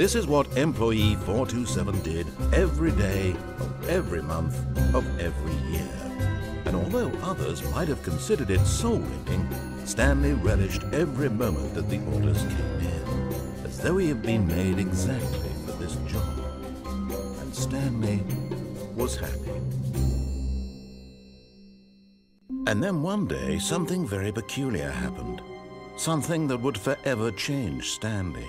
This is what employee 427 did every day of every month of every year. And although others might have considered it soul-winning, Stanley relished every moment that the orders came in, as though he had been made exactly for this job. And Stanley was happy. And then one day, something very peculiar happened. Something that would forever change Stanley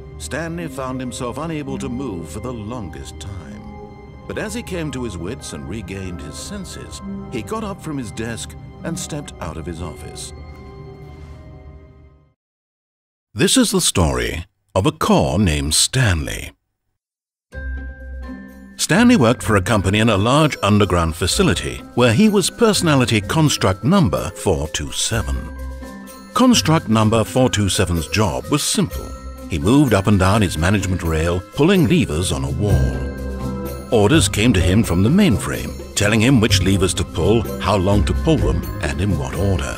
Stanley found himself unable to move for the longest time. But as he came to his wits and regained his senses, he got up from his desk and stepped out of his office. This is the story of a core named Stanley. Stanley worked for a company in a large underground facility where he was personality construct number 427. Construct number 427's job was simple he moved up and down his management rail, pulling levers on a wall. Orders came to him from the mainframe, telling him which levers to pull, how long to pull them, and in what order.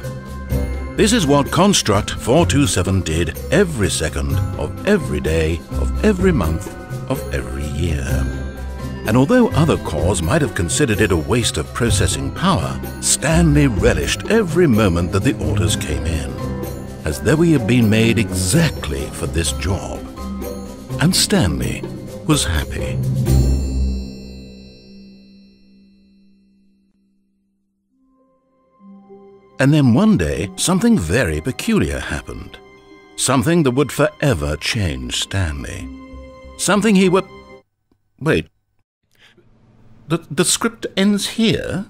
This is what Construct 427 did every second of every day of every month of every year. And although other cores might have considered it a waste of processing power, Stanley relished every moment that the orders came in as though he had been made exactly for this job. And Stanley was happy. And then one day, something very peculiar happened. Something that would forever change Stanley. Something he would... Wait. The, the script ends here?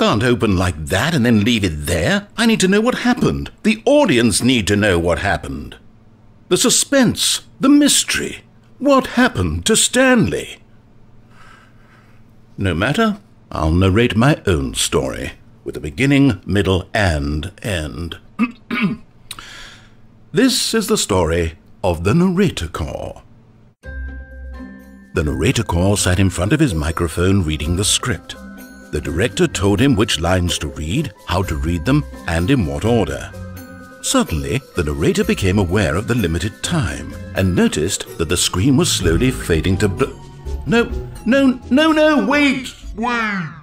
Can't open like that and then leave it there. I need to know what happened. The audience need to know what happened. The suspense, the mystery. What happened to Stanley? No matter, I'll narrate my own story, with a beginning, middle, and end. this is the story of the narrator core. The narrator core sat in front of his microphone reading the script. The director told him which lines to read, how to read them, and in what order. Suddenly, the narrator became aware of the limited time and noticed that the screen was slowly fading to bl- No, no, no, no, wait! Wait!